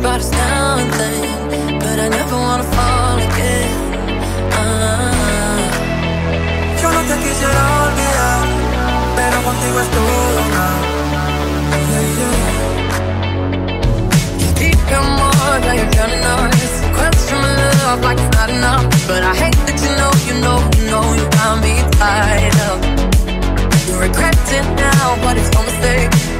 brought us down thing, but I never wanna fall again. Ah. Yo no te quisiera olvidar, pero contigo es todo now. Yeah, yeah. You keep your more, now you're counting us. Question my love like it's not enough, but I hate that you know, you know, you know you got me tied up. You regret it now, but it's no mistake.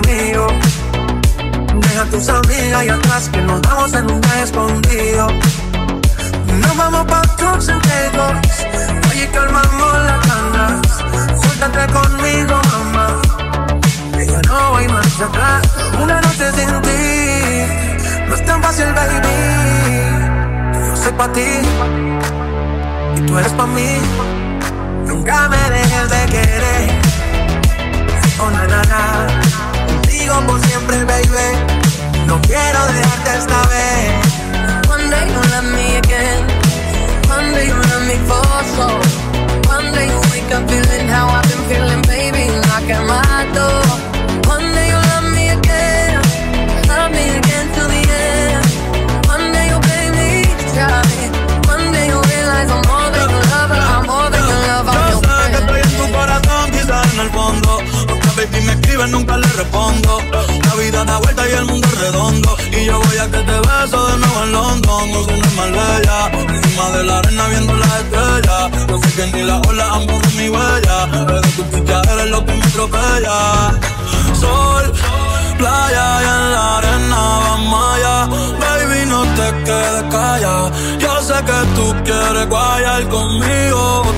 tus amigas y atrás que nos vamos en un escondido. Nos vamos pa' and Caicos, oye calmamos las ganas. Júntate conmigo, mamá, que ya no hay marcha atrás. Una noche sin ti, no es tan fácil, baby. Yo soy pa' ti, y tú eres pa' mí. Nunca me dejes de querer. One day you'll wake up feeling how I've been feeling, baby. Knock at my door. One day you'll love me again. Love me again till the end. One day you'll pay me to try. One day you'll realize I'm more than your lover. I'm more than your lover. Yo sé que estoy en tu corazón, quizás en el fondo. Otra baby me escribe, nunca le respondo. La vida da vuelta y el mundo es redondo. Y yo voy a que te beso de nuevo en London. No soy más bella. De la arena viendo las estrellas. No sé que ni la ola han borrado mi huella. Pero tu picha eres lo que me atropella. Sol, playa y en la arena vamos allá. Baby, no te quedes callada. Yo sé que tú quieres guayar conmigo.